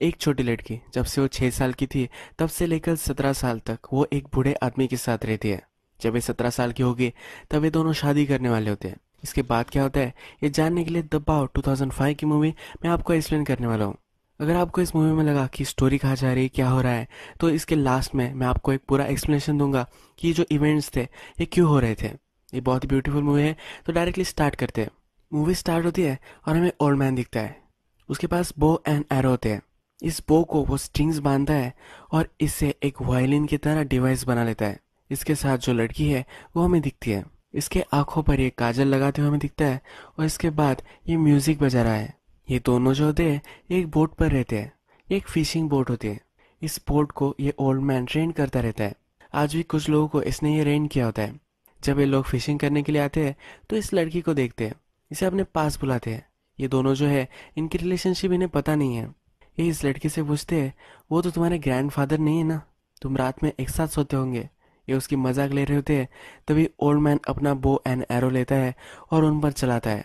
एक छोटी लड़की, जब से वो छह साल की थी, तब से लेकर सत्रह साल तक वो एक बूढ़े आदमी के साथ रहती है। जब ये सत्रह साल की होगी, तब ये दोनों शादी करने वाले होते हैं। इसके बाद क्या होता है, ये जानने के लिए दबाव 2005 की मूवी मैं आपको एक्सप्लेन करने वाला हूँ। अगर आपको इस मूवी में लगा कि स्टोरी कहा जा रही है, क्या हो रहा है तो इसके लास्ट में मैं आपको एक पूरा एक्सप्लेनेशन दूँगा कि ये जो इवेंट्स थे, ये क्यों हो रहे थे। ये बहुत ही ब्यूटीफुल मूवी है तो डायरेक्टली स्टार्ट करते हैं। मूवी स्टार्ट होती है और हमें ओल्ड मैन दिखता है। उसके पास बो एंड एरो होते हैं। इस बो को वो स्ट्रिंग्स बांधता है और इससे एक वायलिन की तरह डिवाइस बना लेता है। इसके साथ जो लड़की है, वो हमें दिखती है। इसके आँखों पर ये काजल लगाते हुए हमें दिखता है और इसके बाद ये म्यूज़िक बजा रहा है। ये दोनों जो होते हैं, एक बोट पर रहते हैं। एक फिशिंग बोट होती है। इस बोट को ये ओल्ड मैन ट्रेन करता रहता है। आज भी कुछ लोगों को इसने ये रेन किया होता है। जब ये लोग फिशिंग करने के लिए आते हैं तो इस लड़की को देखते हैं। इसे अपने पास बुलाते हैं। ये दोनों जो है, इनकी रिलेशनशिप इन्हें पता नहीं है। ये इस लड़की से पूछते हैं, वो तो तुम्हारे ग्रैंडफादर नहीं है ना? तुम रात में एक साथ सोते होंगे। ये उसकी मज़ाक ले रहे होते हैं। तभी ओल्ड मैन अपना बो एंड एरो लेता है और उन पर चलाता है।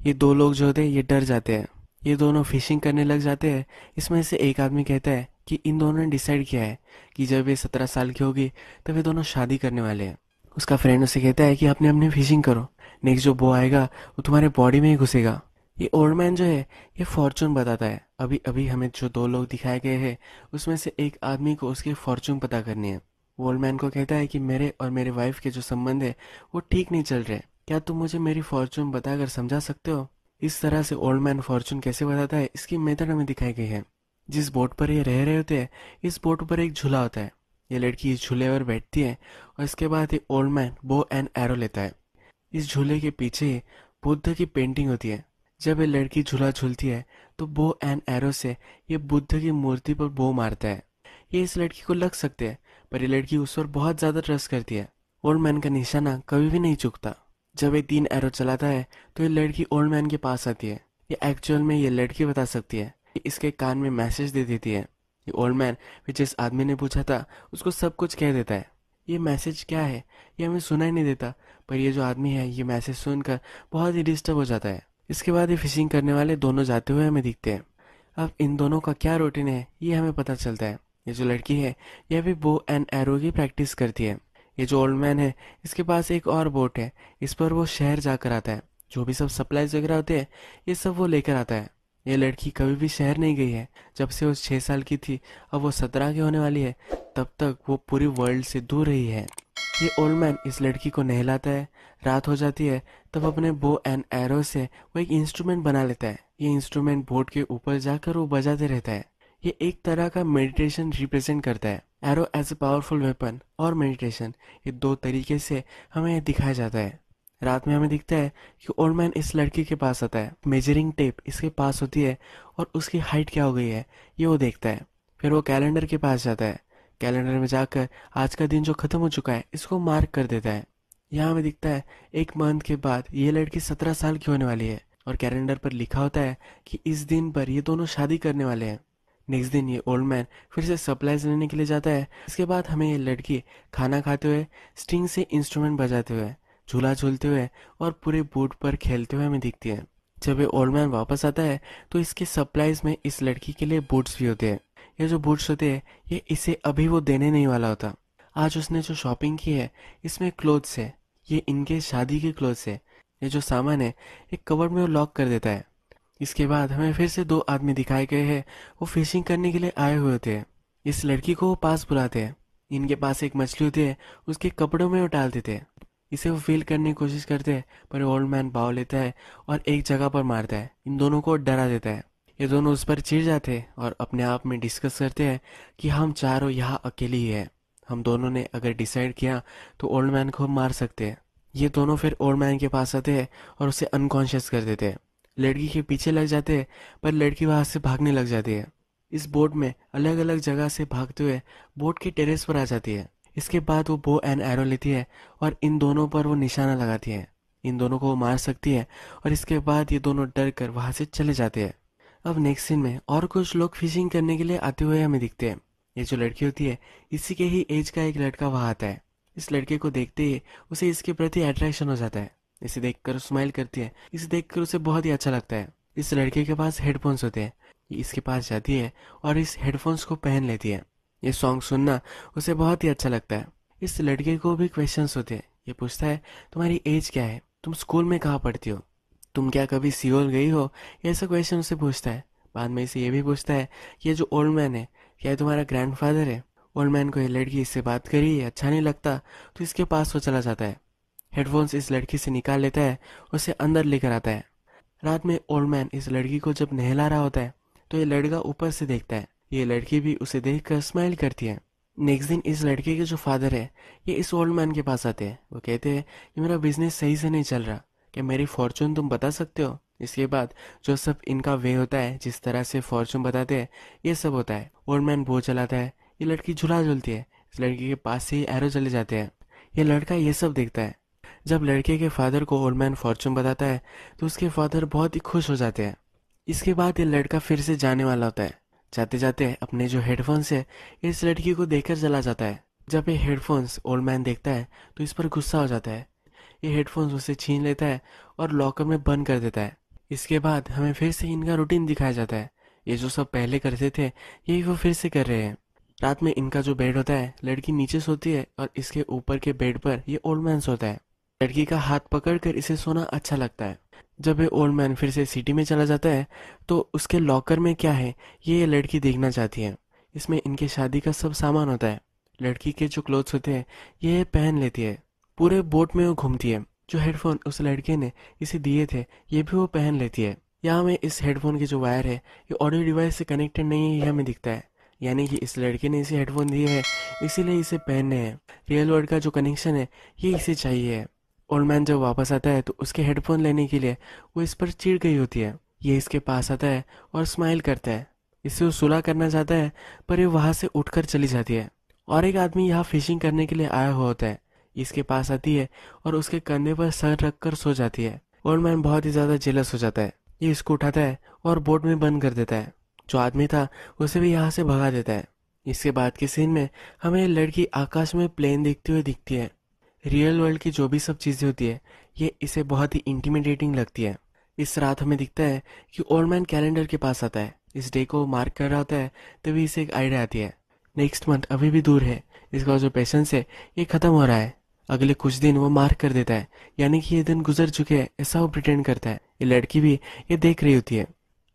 ये दो लोग जो होते हैं, ये डर जाते हैं। ये दोनों फिशिंग करने लग जाते हैं। इसमें से एक आदमी कहता है कि इन दोनों ने डिसाइड किया है कि जब ये सत्रह साल की होगी, तब ये दोनों शादी करने वाले हैं। उसका फ्रेंड उसे कहता है कि अपने अपने फिशिंग करो। नेक्स्ट जो बो आएगा, वो तुम्हारे बॉडी में ही घुसेगा। ये ओल्ड मैन जो है, ये फॉर्चून बताता है। अभी अभी हमें जो दो लोग दिखाए गए हैं, उसमें से एक आदमी को उसकी फॉर्चून पता करनी है। ओल्ड मैन को कहता है कि मेरे और मेरे वाइफ के जो संबंध है, वो ठीक नहीं चल रहे क्या तुम मुझे मेरी फॉर्चून बताकर समझा सकते हो? इस तरह से ओल्ड मैन फॉर्चून कैसे बताता है, इसकी मेथड हमें दिखाई गई है। जिस बोट पर ये रह रहे होते हैं, इस बोट पर एक झूला होता है। ये लड़की इस झूले पर बैठती है और इसके बाद ये old man bow and arrow लेता है। इस झूले के पीछे बुद्ध की पेंटिंग होती है। जब ये लड़की झूला झूलती है तो बो एंड एरो से ये बुद्ध की मूर्ति पर बो मारता है। ये इस लड़की को लग सकते हैं, पर ये लड़की उस पर बहुत ज़्यादा ट्रस्ट करती है। ओल्ड मैन का निशाना कभी भी नहीं चुकता। जब ये तीन एरो चलाता है तो ये लड़की ओल्ड मैन के पास आती है। ये एक्चुअल में ये लड़की बता सकती है। इसके कान में मैसेज दे देती है। ये ओल्ड मैन जिस आदमी ने पूछा था, उसको सब कुछ कह देता है। ये मैसेज क्या है? ये हमें सुना ही नहीं देता, पर ये जो आदमी है, ये मैसेज सुनकर बहुत ही डिस्टर्ब हो जाता है। इसके बाद ये फिशिंग करने वाले दोनों जाते हुए हमें दिखते हैं। अब इन दोनों का क्या रूटीन है, ये हमें पता चलता है। ये जो लड़की है यह भी बो एंड एरो की प्रैक्टिस करती है। ये जो ओल्ड मैन है, इसके पास एक और बोट है। इस पर वो शहर जाकर आता है। जो भी सब सप्लाईज वगैरह होते हैं, ये सब वो लेकर आता है। ये लड़की कभी भी शहर नहीं गई है। जब से वो छह साल की थी, अब वो सत्रह की होने वाली है, तब तक वो पूरी वर्ल्ड से दूर रही है। ये ओल्ड मैन इस लड़की को नहलाता है, रात हो जाती है, तब अपने बो एंड एरो से वो एक इंस्ट्रूमेंट बना लेता है। ये इंस्ट्रूमेंट बोर्ड के ऊपर जाकर वो बजाते रहता है। ये एक तरह का मेडिटेशन रिप्रेजेंट करता है। Arrow as a powerful weapon और मेडिटेशन ये दो तरीके से हमें दिखाया जाता है। रात में हमें दिखता है कि ओल्ड मैन इस लड़की के पास आता है। मेजरिंग टेप इसके पास होती है और उसकी हाइट क्या हो गई है, ये वो देखता है। फिर वो कैलेंडर के पास जाता है। कैलेंडर में जाकर आज का दिन जो खत्म हो चुका है, इसको मार्क कर देता है। यहाँ हमें दिखता है, एक मंथ के बाद ये लड़की सत्रह साल की होने वाली है और कैलेंडर पर लिखा होता है कि इस दिन पर ये दोनों शादी करने वाले हैं। नेक्स्ट दिन ये ओल्ड मैन फिर से सप्लाईज लेने के लिए जाता है। इसके बाद हमें ये लड़की खाना खाते हुए स्ट्रिंग से इंस्ट्रूमेंट बजाते हुए झूला झूलते हुए और पूरे बोट पर खेलते हुए हमें दिखती है। जब ये ओल्ड मैन वापस आता है तो इसके सप्लाईज में इस लड़की के लिए बूट्स भी होते हैं। ये जो बूट्स होते हैं, ये इसे अभी वो देने नहीं वाला होता। आज उसने जो शॉपिंग की है, इसमें क्लोथ्स है। ये इनके शादी के क्लोथ्स है। ये जो सामान है, एक कवर में वो लॉक कर देता है। इसके बाद हमें फिर से दो आदमी दिखाए गए हैं, वो फिशिंग करने के लिए आए हुए होते हैं। इस लड़की को वो पास बुलाते हैं। इनके पास एक मछली होती है, उसके कपड़ों में वो डाल देते हैं। इसे वो फील करने की कोशिश करते हैं, पर ओल्ड मैन बाव लेता है और एक जगह पर मारता है। इन दोनों को डरा देता है। ये दोनों उस पर चिढ़ जाते हैं और अपने आप में डिस्कस करते हैं कि हम चारों यहाँ अकेले ही। है हम दोनों ने अगर डिसाइड किया तो ओल्ड मैन को मार सकते हैं। ये दोनों फिर ओल्ड मैन के पास आते हैं और उसे अनकॉन्शियस कर देते हैं। लड़की के पीछे लग जाते हैं, पर लड़की वहाँ से भागने लग जाती है। इस बोट में अलग अलग जगह से भागते हुए बोट के टेरेस पर आ जाती है। इसके बाद वो बो एंड एरो लेती है और इन दोनों पर वो निशाना लगाती है। इन दोनों को वो मार सकती है और इसके बाद ये दोनों डर कर वहाँ से चले जाते हैं। अब नेक्स्ट सीन में और कुछ लोग फिशिंग करने के लिए आते हुए हमें दिखते हैं। ये जो लड़की होती है, इसी के ही एज का एक लड़का वहाँ आता है। इस लड़के को देखते ही उसे इसके प्रति अट्रैक्शन हो जाता है। इसे देखकर स्माइल करती है। इसे देखकर उसे बहुत ही अच्छा लगता है। इस लड़के के पास हेडफोन्स होते हैं। इसके पास जाती है और इस हेडफोन्स को पहन लेती है। ये सॉन्ग सुनना उसे बहुत ही अच्छा लगता है। इस लड़के को भी क्वेश्चंस होते हैं। ये पूछता है, तुम्हारी एज क्या है? तुम स्कूल में कहाँ पढ़ती हो? तुम क्या कभी सियोल गई हो? ये ऐसा क्वेश्चन उसे पूछता है। बाद में इसे ये भी पूछता है कि ये जो ओल्ड मैन है, क्या ये तुम्हारा ग्रैंडफादर है? ओल्ड मैन को ये लड़की इससे बात करी अच्छा नहीं लगता तो इसके पास वो चला जाता है। हेडफोन्स इस लड़की से निकाल लेता है, उसे अंदर लेकर आता है। रात में ओल्ड मैन इस लड़की को जब नहला रहा होता है तो ये लड़का ऊपर से देखता है। ये लड़की भी उसे देखकर स्माइल करती है। नेक्स्ट दिन इस लड़के के जो फादर है, ये इस ओल्ड मैन के पास आते हैं। वो कहते हैं कि मेरा बिज़नेस सही से नहीं चल रहा। क्या मेरी फॉर्चून तुम बता सकते हो? इसके बाद जो सब इनका वे होता है, जिस तरह से फॉर्चून बताते हैं, ये सब होता है। ओल्ड मैन बो चलाता है, ये लड़की झुला झुलती है। इस लड़की के पास से ही एरो चले जाते हैं। ये लड़का ये सब देखता है। जब लड़के के फादर को ओल्ड मैन फॉर्चून बताता है तो उसके फादर बहुत ही खुश हो जाते हैं। इसके बाद ये लड़का फिर से जाने वाला होता है। जाते जाते अपने जो हेडफोन्स है, इस लड़की को देखकर चला जाता है। जब ये हेडफोन्स ओल्ड मैन देखता है तो इस पर गुस्सा हो जाता है। ये हेडफोन्स उसे छीन लेता है और लॉकर में बंद कर देता है। इसके बाद हमें फिर से इनका रूटीन दिखाया जाता है। ये जो सब पहले करते थे, यही वो फिर से कर रहे हैं। रात में इनका जो बेड होता है, लड़की नीचे सोती है और इसके ऊपर के बेड पर ये ओल्ड मैन सोता है। लड़की का हाथ पकड़कर इसे सोना अच्छा लगता है। जब ये ओल्ड मैन फिर से सिटी में चला जाता है तो उसके लॉकर में क्या है? ये लड़की देखना चाहती है। इसमें इनके शादी का सब सामान होता है। लड़की के जो क्लोथ्स होते हैं, ये पहन लेती है। पूरे बोट में वो घूमती है। जो हेडफोन उस लड़के ने इसे दिए थे, ये भी वो पहन लेती है। यहाँ में इस हेडफोन की जो वायर है, ये ऑडियो डिवाइस से कनेक्टेड नहीं है ये हमें दिखता है। यानी कि इस लड़के ने इसे हेडफोन दिए है, इसीलिए इसे पहनने हैं। रियल वर्ल्ड का जो कनेक्शन है, ये इसे चाहिए। ओल्ड मैन जब वापस आता है तो उसके हेडफोन लेने के लिए वो इस पर चिड़ गई होती है। ये इसके पास आता है और स्माइल करता है। इससे वो सुलह करना चाहता है, पर ये वहाँ से उठकर चली जाती है। और एक आदमी यहाँ फिशिंग करने के लिए आया हुआ होता है। इसके पास आती है और उसके कंधे पर सर रख कर सो जाती है। ओल्ड मैन बहुत ही ज़्यादा जेलस हो जाता है। ये इसको उठाता है और बोट में बंद कर देता है। जो आदमी था, उसे भी यहाँ से भगा देता है। इसके बाद के सीन में हमें लड़की आकाश में प्लेन देखते हुए दिखती है। रियल वर्ल्ड की जो भी सब चीज़ें होती है, ये इसे बहुत ही इंटीमिडेटिंग लगती है। इस रात हमें दिखता है कि ओल्ड मैन कैलेंडर के पास आता है। इस डे को मार्क कर रहा होता है, तभी इसे एक आइडिया आती है। नेक्स्ट मंथ अभी भी दूर है। इसका जो पेशेंस है, ये खत्म हो रहा है। अगले कुछ दिन वो मार्क कर देता है। यानी कि ये दिन गुजर चुके हैं, ऐसा वो प्रिटेंड करता है। ये लड़की भी ये देख रही होती है।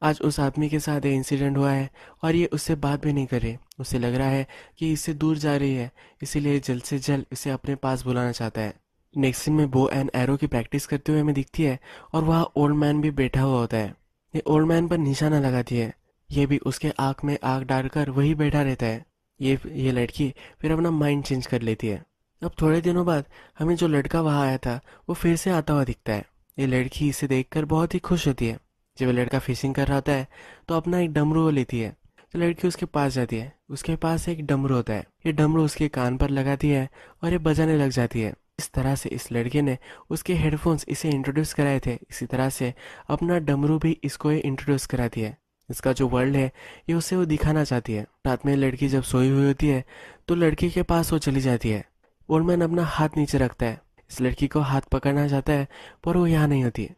आज उस आदमी के साथ ये इंसिडेंट हुआ है और ये उससे बात भी नहीं कर। रही उसे लग रहा है कि इससे दूर जा रही है, इसीलिए जल्द से जल्द इसे अपने पास बुलाना चाहता है। नेक्स्ट में बो एंड एरो की प्रैक्टिस करते हुए हमें दिखती है और वहाँ ओल्ड मैन भी बैठा हुआ होता है। ये ओल्ड मैन पर निशाना लगाती है। ये भी उसके आँख में आग डालकर वही बैठा रहता है। ये ये लड़की फिर अपना माइंड चेंज कर लेती है। अब थोड़े दिनों बाद हमें जो लड़का वहाँ आया था, वो फिर से आता हुआ दिखता है। ये लड़की इसे देखकर बहुत ही खुश होती है। जब लड़का फिशिंग कर रहा होता है तो अपना एक डमरू लेती है। तो लड़की उसके पास जाती है। उसके पास एक डमरू होता है। ये डमरू उसके कान पर लगाती है और ये बजाने लग जाती है। इस तरह से इस लड़के ने उसके हेडफोन्स इसे इंट्रोड्यूस कराए थे। इसी तरह से अपना डमरू भी इसको इंट्रोड्यूस कराती है। इसका जो वर्ल्ड है, ये उसे वो दिखाना चाहती है। रात में लड़की जब सोई हुई होती है तो लड़की के पास वो चली जाती है। ओल्डमैन अपना हाथ नीचे रखता है। इस लड़की को हाथ पकड़ना चाहता है, पर वो यहाँ नहीं होती।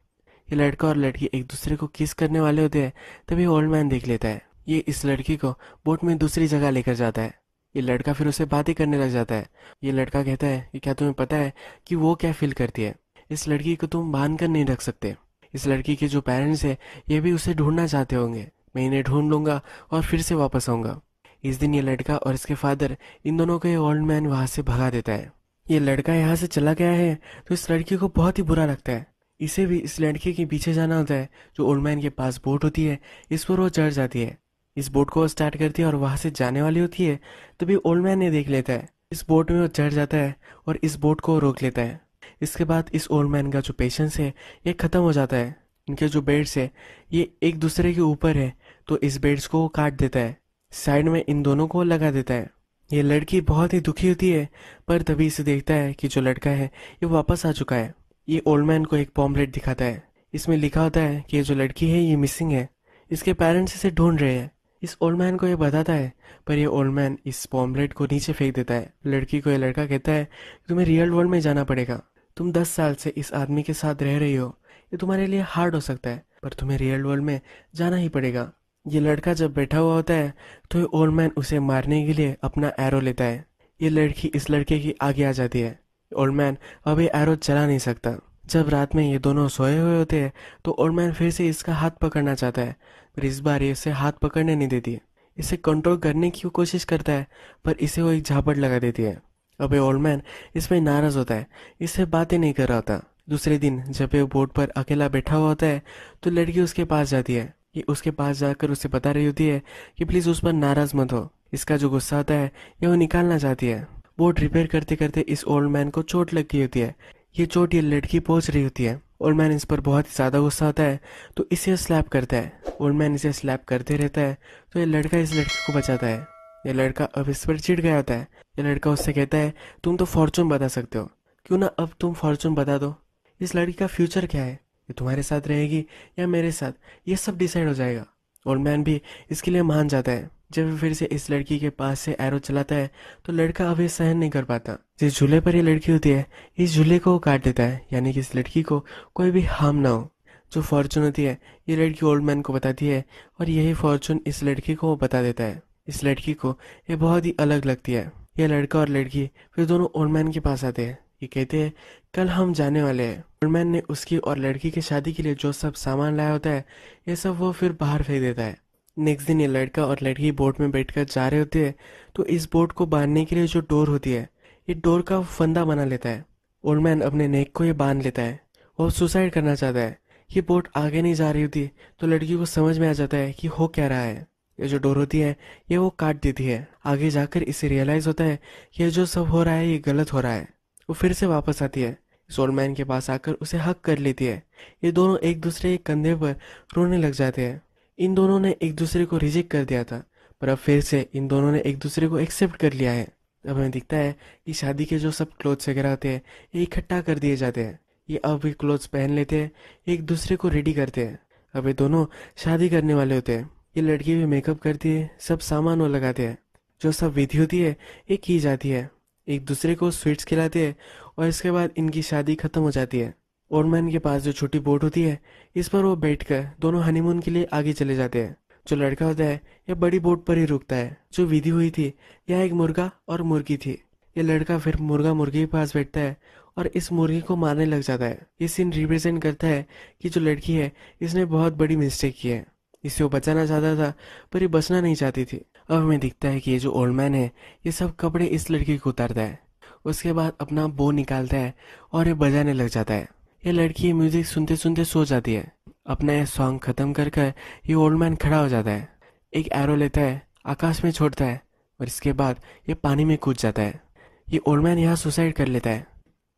ये लड़का और लड़की एक दूसरे को किस करने वाले होते हैं, तभी ओल्ड मैन देख लेता है। ये इस लड़की को बोट में दूसरी जगह लेकर जाता है। ये लड़का फिर उसे बातें करने लग जाता है। ये लड़का कहता है कि, क्या तुम्हें पता है कि वो क्या फील करती है? इस लड़की को तुम बाँध कर नहीं रख सकते। इस लड़की के जो पेरेंट्स है, ये भी उसे ढूंढना चाहते होंगे। मैं इन्हें ढूंढ लूँगा और फिर से वापस आऊँगा। इस दिन ये लड़का और इसके फादर इन दोनों को ये ओल्ड मैन वहाँ से भगा देता है। ये लड़का यहाँ से चला गया है तो इस लड़की को बहुत ही बुरा लगता है। इसे भी इस लड़के के पीछे जाना होता है, जो ओल्ड मैन के पास बोट होती है। इस पर वो चढ़ जाती है। इस बोट को स्टार्ट करती है और वहाँ से जाने वाली होती है, तभी ओल्ड मैन ने देख लेता है। इस बोट में वो चढ़ जाता है और इस बोट को रोक लेता है। इसके बाद इस ओल्ड मैन का जो पेशेंस है, ये खत्म हो जाता है। इनके जो बेड्स है, ये एक दूसरे के ऊपर है तो इस बेड्स को काट देता है। साइड में इन दोनों को लगा देता है। ये लड़की बहुत ही दुखी होती है, पर तभी इसे देखता है कि जो लड़का है, ये वापस आ चुका है। ये ओल्ड मैन को एक पॉम्पलेट दिखाता है। इसमें लिखा होता है कि ये जो लड़की है, ये मिसिंग है। इसके पेरेंट्स इसे ढूंढ रहे हैं। इस ओल्ड मैन को ये बताता है, पर ये ओल्ड मैन इस पॉम्पलेट को नीचे फेंक देता है। लड़की को ये लड़का कहता है तुम्हें रियल वर्ल्ड में जाना पड़ेगा। तुम दस साल से इस आदमी के साथ रह रही हो। ये तुम्हारे लिए हार्ड हो सकता है, पर तुम्हें रियल वर्ल्ड में जाना ही पड़ेगा। ये लड़का जब बैठा हुआ होता है तो ये ओल्ड मैन उसे मारने के लिए अपना एरो लेता है। ये लड़की इस लड़के की आगे आ जाती है। ओल्ड मैन ये एरो चला नहीं सकता। जब रात में ये दोनों सोए हुए होते हैं तो ओल्ड मैन फिर से इसका हाथ पकड़ना चाहता है, पर इस बार ये इसे हाथ पकड़ने नहीं देती। इसे कंट्रोल करने की कोशिश करता है, पर इसे वो एक झापट लगा देती है। अब ओल्ड मैन इसमें नाराज़ होता है। इससे बातें नहीं कर रहा होता। दूसरे दिन जब ये बोट पर अकेला बैठा हुआ होता है तो लड़की उसके पास जाती है। ये उसके पास जाकर उसे बता रही होती है कि प्लीज़ उस पर नाराज़ मत हो। इसका जो गुस्सा होता है, ये वो निकालना चाहती है। बोट रिपेयर करते करते इस ओल्ड मैन को चोट लग गई होती है। ये चोट ये लड़की पहुँच रही होती है। ओल्ड मैन इस पर बहुत ही ज़्यादा गुस्सा होता है तो इसे स्लैप करता है। ओल्ड मैन इसे स्लैप करते रहता है तो ये लड़का इस लड़की को बचाता है। ये लड़का अब इस पर चिढ़ गया होता है। ये लड़का उससे कहता है, तुम तो फॉर्चून बता सकते हो। क्यों ना अब तुम फॉर्चून बता दो। इस लड़की का फ्यूचर क्या है? ये तुम्हारे साथ रहेगी या मेरे साथ? ये सब डिसाइड हो जाएगा। ओल्ड मैन भी इसके लिए मान जाता है। जब फिर से इस लड़की के पास से एरो चलाता है तो लड़का अभी सहन नहीं कर पाता। जिस झूले पर ये लड़की होती है, इस झूले को काट देता है, यानी कि इस लड़की को कोई भी हार्म ना हो। जो फॉर्चून होती है, ये लड़की ओल्ड मैन को बताती है, और यही फॉर्चून इस लड़की को बता देता है। इस लड़की को ये बहुत ही अलग लगती है। ये लड़का और लड़की फिर दोनों ओल्ड मैन के पास आते हैं। ये कहते हैं, कल हम जाने वाले हैं। ओल्ड मैन ने उसकी और लड़की की शादी के लिए जो सब सामान लाया होता है, ये सब वो फिर बाहर फेंक देता है। नेक्स्ट दिन ये लड़का और लड़की बोट में बैठकर जा रहे होते हैं तो इस बोट को बांधने के लिए जो डोर होती है, ये डोर का फंदा बना लेता है ओल्ड मैन अपने नेक को ये बाँध लेता है वो सुसाइड करना चाहता है। ये बोट आगे नहीं जा रही होती तो लड़की को समझ में आ जाता है कि हो क्या रहा है। ये जो डोर होती है, ये वो काट देती है। आगे जाकर इसे रियलाइज़ होता है कि जो सब हो रहा है, ये गलत हो रहा है। वो फिर से वापस आती है। सोल्ड मैन के पास आकर उसे हक कर लेती है। ये दोनों एक दूसरे के कंधे पर रोने लग जाते हैं। इन दोनों ने एक दूसरे को रिजेक्ट कर दिया था, पर अब फिर से इन दोनों ने एक दूसरे को एक्सेप्ट कर लिया है। अब हमें दिखता है कि शादी के जो सब क्लोथ्स वगैरह होते हैं, ये इकट्ठा कर दिए जाते हैं। ये अब भी क्लोथ्स पहन लेते हैं, एक दूसरे को रेडी करते हैं। अब ये दोनों शादी करने वाले होते हैं। ये लड़की भी मेकअप करती है, सब सामान वो लगाते हैं। जो सब विधि होती है, ये की जाती है। एक दूसरे को स्वीट्स खिलाते हैं और इसके बाद इनकी शादी खत्म हो जाती है। ओरमैन के पास जो छोटी बोट होती है, इस पर वो बैठकर दोनों हनीमून के लिए आगे चले जाते हैं। जो लड़का होता है, यह बड़ी बोट पर ही रुकता है। जो विधि हुई थी, यह एक मुर्गा और मुर्गी थी। ये लड़का फिर मुर्गा मुर्गी के पास बैठता है और इस मुर्गी को मारने लग जाता है। ये सीन रिप्रेजेंट करता है कि जो लड़की है, इसने बहुत बड़ी मिस्टेक की है। इसे वो बचाना चाहता था, पर ये बचना नहीं चाहती थी। अब हमें दिखता है कि ये जो ओल्ड मैन है, ये सब कपड़े इस लड़की को उतारता है। उसके बाद अपना बो निकालता है और ये बजाने लग जाता है। ये लड़की म्यूज़िक सुनते सुनते सो जाती है। अपना यह सॉन्ग खत्म कर कर ये ओल्ड मैन खड़ा हो जाता है। एक एरो लेता है, आकाश में छोड़ता है और इसके बाद ये पानी में कूद जाता है। ये ओल्ड मैन यहाँ सुसाइड कर लेता है।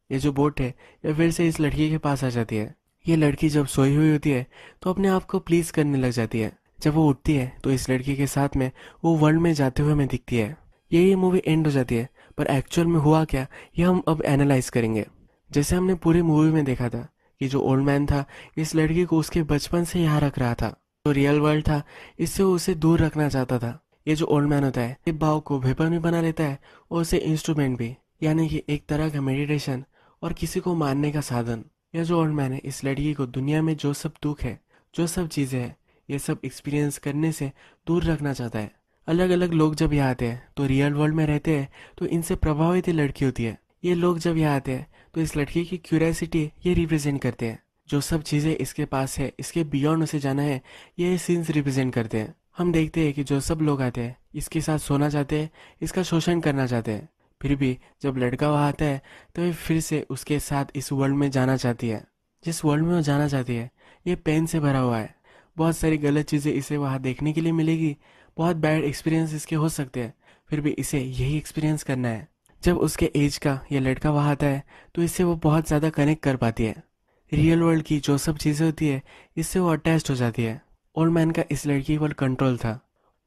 ये जो बोट है, ये फिर से इस लड़की के पास आ जाती है। ये लड़की जब सोई हुई होती है तो अपने आप को प्लीज़ करने लग जाती है। जब वो उठती है तो इस लड़की के साथ में वो वर्ल्ड में जाते हुए हमें दिखती है। यही मूवी एंड हो जाती है, पर एक्चुअल में हुआ क्या, ये हम अब एनालाइज करेंगे। जैसे हमने पूरी मूवी में देखा था कि जो ओल्ड मैन था, इस लड़की को उसके बचपन से यहाँ रख रहा था। जो रियल वर्ल्ड था, इससे वो उसे दूर रखना चाहता था। ये जो ओल्ड मैन होता है, ये बाव को वेपन भी बना लेता है और उसे इंस्ट्रूमेंट भी, यानी कि एक तरह का मेडिटेशन और किसी को मारने का साधन। यह जो ओल्ड मैन है, इस लड़की को दुनिया में जो सब दुख है, जो सब चीज़ें हैं, ये सब एक्सपीरियंस करने से दूर रखना चाहता है। अलग अलग लोग जब यहाँ आते हैं तो रियल वर्ल्ड में रहते हैं तो इनसे प्रभावित लड़की होती है। ये लोग जब यहाँ आते हैं तो इस लड़की की क्यूरियासिटी ये रिप्रेजेंट करते हैं। जो सब चीज़ें इसके पास है, इसके बियॉन्ड उसे जाना है, ये सीन्स रिप्रेजेंट करते हैं। हम देखते हैं कि जो सब लोग आते हैं, इसके साथ सोना चाहते हैं, इसका शोषण करना चाहते हैं। फिर भी जब लड़का वहाँ आता है तो वे फिर से उसके साथ इस वर्ल्ड में जाना चाहती है। जिस वर्ल्ड में वो जाना चाहती है, ये पेन से भरा हुआ है। बहुत सारी गलत चीज़ें इसे वहाँ देखने के लिए मिलेगी, बहुत बैड एक्सपीरियंस इसके हो सकते हैं। फिर भी इसे यही एक्सपीरियंस करना है। जब उसके एज का ये लड़का वहाँ आता है तो इससे वो बहुत ज़्यादा कनेक्ट कर पाती है। रियल वर्ल्ड की जो सब चीज़ें होती है, इससे वो अटैच हो जाती है। ओल्ड मैन का इस लड़की पर कंट्रोल था।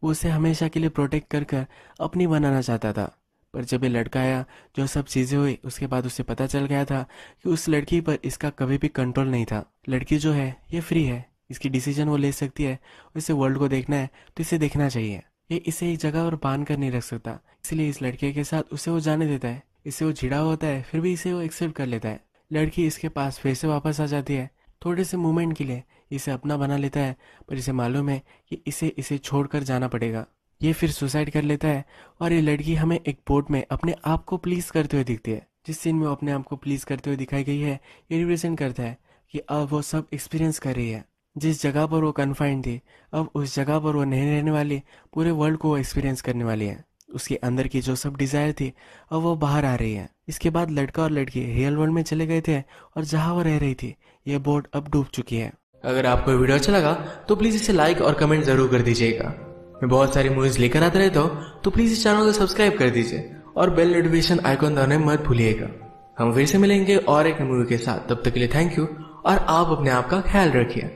वो उसे हमेशा के लिए प्रोटेक्ट कर कर अपनी बनाना चाहता था। पर जब ये लड़का आया, जो सब चीज़ें हुई, उसके बाद उसे पता चल गया था कि उस लड़की पर इसका कभी भी कंट्रोल नहीं था। लड़की जो है, ये फ्री है। इसकी डिसीज़न वो ले सकती है इसे वर्ल्ड को देखना है तो इसे देखना चाहिए। ये इसे एक जगह पर बाँध कर नहीं रख सकता। इसलिए इस लड़के के साथ उसे वो जाने देता है। इसे वो चिड़ा होता है, फिर भी इसे वो एक्सेप्ट कर लेता है। लड़की इसके पास फिर से वापस आ जाती है, थोड़े से मोमेंट के लिए। इसे अपना बना लेता है, पर इसे मालूम है कि इसे इसे छोड़कर जाना पड़ेगा। ये फिर सुसाइड कर लेता है, और ये लड़की हमें एक बोट में अपने आप को प्लीज़ करते हुए दिखती है। जिस सीन में अपने आप को प्लीज़ करते हुए दिखाई गई है, ये रिप्रेजेंट करता है कि अब वो सब एक्सपीरियंस कर रही है। जिस जगह पर वो कन्फाइंड थी, अब उस जगह पर वो नहीं रहने वाली, पूरे वर्ल्ड को एक्सपीरियंस करने वाली है। उसके अंदर की जो सब डिज़ायर थी, अब वो बाहर आ रही है। इसके बाद लड़का और लड़की रियल वर्ल्ड में चले गए थे और जहाँ वो रह रही थी, ये बोट अब डूब चुकी है। अगर आपको वीडियो अच्छा लगा तो प्लीज़ इसे लाइक और कमेंट ज़रूर कर दीजिएगा। मैं बहुत सारी मूवीज़ लेकर आता रहता हूँ तो प्लीज़ इस चैनल को सब्सक्राइब कर दीजिए और बेल नोटिफिकेशन आइकॉन दबाने मत भूलिएगा। हम फिर से मिलेंगे और एक मूवी के साथ। तब तक के लिए थैंक यू और आप अपने आप का ख्याल रखिए।